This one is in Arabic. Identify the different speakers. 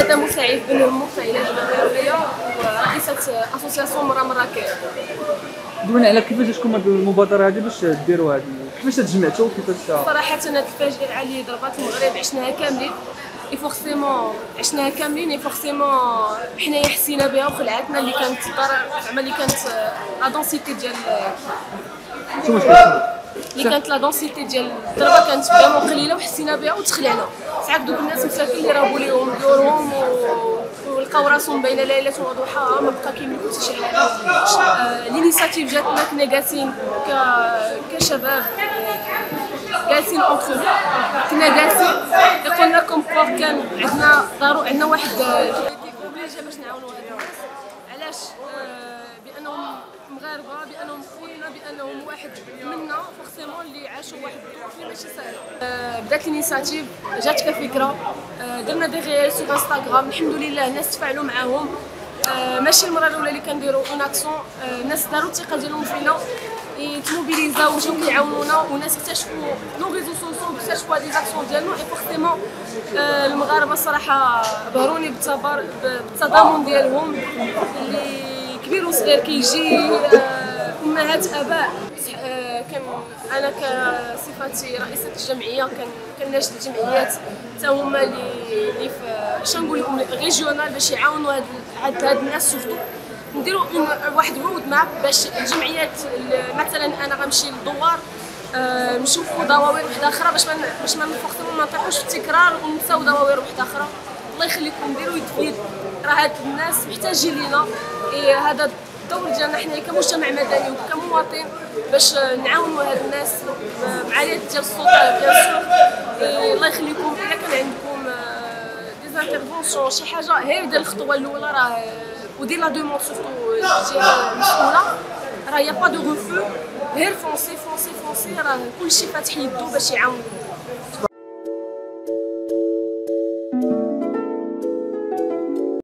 Speaker 1: ندى مساعد بن همك في علاج المغربيه ورئيسه اسوسياسيون مرا مراكش
Speaker 2: دوينا على كيفاش جاتكم هذه المبادره هذه؟ باش ديروا هذه؟ كيفاش تجمعتوا؟ كيفاش
Speaker 1: صراحة هاد الفاجعه اللي ضربات المغرب عشناها كاملين إي فورسيمون عشناها كاملين إي فورسيمون حنايا حسينا بها وخلعتنا اللي كانت زعما اللي كانت لا دونسيتي ديال اللي كانت لا دونسيتي ديال الضربة كانت فريمون قليلة وحسينا بها وتخلعنا. ساعات دوك الناس مساكين اللي رابوا ليهم ديورهم ولقاو راسهم بين ليلة وضحاها ما بقى كيملكوا حتى شي حاجة. آه، l'initiative جاتنا كنا جالسين كشباب. جالسين entre كنا جالسين قلنا لكم كان عندنا ضروري عندنا واحد باش نعاونوا هاد الناس. علاش؟ مغاربه بأنهم خوينا بأنهم واحد منا. forcément اللي عاشوا واحد الظروف اللي ماشي سهله آه، بدات l'initiative جات كفكره آه، درنا des reels sur انستغرام الحمد لله الناس تفاعلوا معاهم. آه، ماشي المرة الأولى اللي كنديروا une action الناس داروا الثقة ديالهم فينا. يتموبيليزاو وجاو كيعاونونا وناس اكتشفوا les réseaux sociaux اكتشفوا هاد les actions ديالنا. et forcément آه، المغاربة الصراحه بهروني بالتضامن ديالهم. اللي كبير وصغير كيجي آه، أمهات آباء. آه، كان أنا كصفتي رئيسة الجمعية كان كناشد الجمعيات. حتى هما اللي اللي اش نقول لكم régional باش يعاونوا هاد هاد الناس surtout نديروا واحد road map باش الجمعيات ال- مثلا أنا غنمشي للدوار آه، نشوفوا دواوير وحده أخرى باش ما باش ما forcément ما نطيحوش في التكرار ونساو دواوير وحده أخرى. الله يخليكم ديروا يد. راه هاد الناس محتاجين لينا. هذا الدور ديالنا حنا كمجتمع مدني وكمواطن باش نعاونوا هاد الناس بعاليات ديال الصوت بيان الله يخليكم. الا كان عندكم آه، ديزانترفونسيون شي حاجة؟ هيدا الخطوة الأولى راه ودي لا دوموند سورتو الجهه المسؤوله راه يا با دو غوفو غير فونسي فونسي فونسي راه كلشي فاتح يدو باش يعاونكم